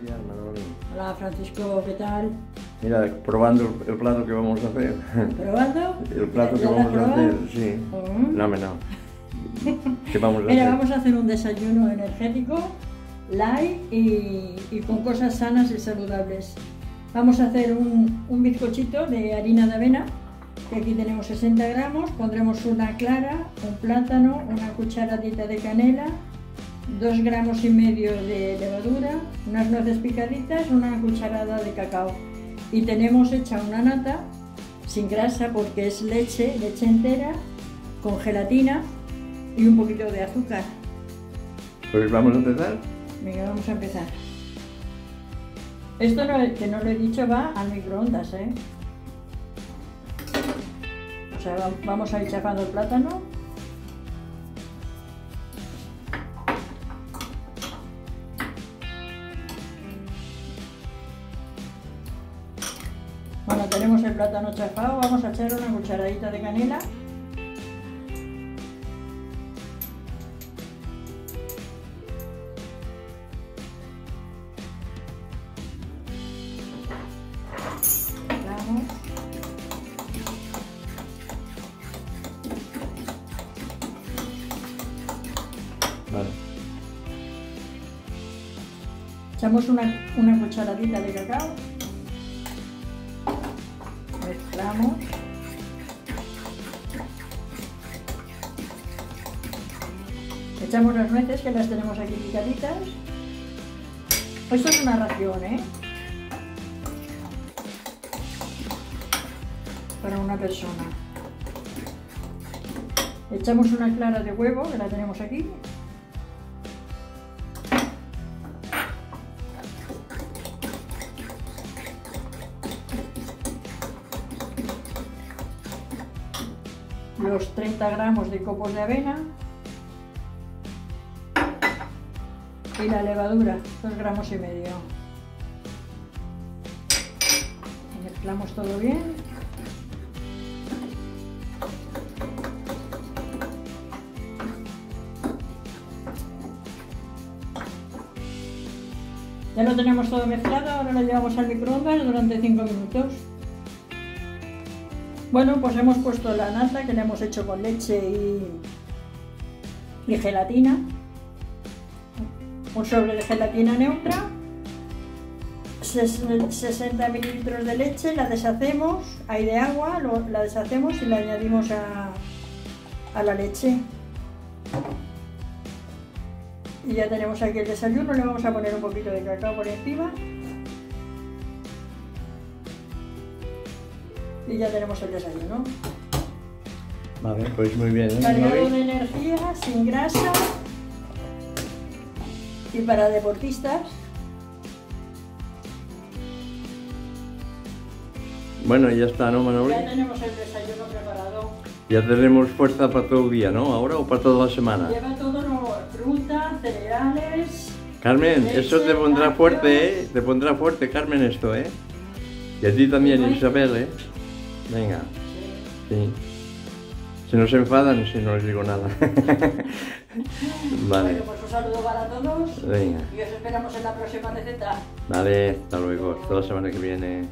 días. Hola Francisco, ¿qué tal? Mira, probando el plato que vamos a hacer. ¿Probando? El plato que ¿Ya lo has vamos a hacer, sí. Mm. No, me no. ¿Qué vamos a Mira, hacer? vamos a hacer un desayuno energético, light y, y con cosas sanas y saludables. Vamos a hacer un, un bizcochito de harina de avena, que aquí tenemos 60 gramos. Pondremos una clara, un plátano, una cucharadita de canela, 2 gramos y medio de levadura, unas nueces picaditas, una cucharada de cacao. Y tenemos hecha una nata sin grasa porque es leche, leche entera, con gelatina y un poquito de azúcar. Pues vamos a empezar. Venga, vamos a empezar. Esto no- que no lo he dicho va al microondas, ¿eh? O sea, va- vamos a ir chafando el plátano. Bueno, tenemos el plátano chafado, vamos a echar una cucharadita de canela. Vale. Echamos una, una cucharadita de cacao. Echamos las nueces que las tenemos aquí picaditas. Esto es una ración, ¿eh? Para una persona. Echamos una clara de huevo que la tenemos aquí. Los 30 gramos de copos de avena y la levadura, 2 gramos y medio. Mezclamos todo bien. Ya lo tenemos todo mezclado, ahora lo llevamos al microondas durante 5 minutos. Bueno, pues hemos puesto la nata que le hemos hecho con leche y, y gelatina. Un sobre de gelatina neutra. ses- 60 mililitros de leche, la deshacemos, hay de agua, lo- la deshacemos y la añadimos a, a la leche. Y ya tenemos aquí el desayuno, le vamos a poner un poquito de cacao por encima. Y ya tenemos el desayuno. Vale, pues muy bien. ¿eh, Cargado de energía, sin grasa. Y para deportistas, Bueno, ya está, ¿no, Manolín? ya tenemos el desayuno preparado. Ya tenemos fuerza para todo el día, ¿no? ¿Ahora o para toda la semana? Lleva todo fruta, cereales. Carmen, Leche, eso te pondrá fuerte, ¿eh? Te pondrá fuerte, Carmen, esto, ¿eh? Y a ti también. Isabel, ¿eh? Venga, sí. Se nos enfadan si no les digo nada. vale, Bueno, pues un saludo para todos venga. y os esperamos en la próxima receta. Vale, hasta luego. Hasta la semana que viene.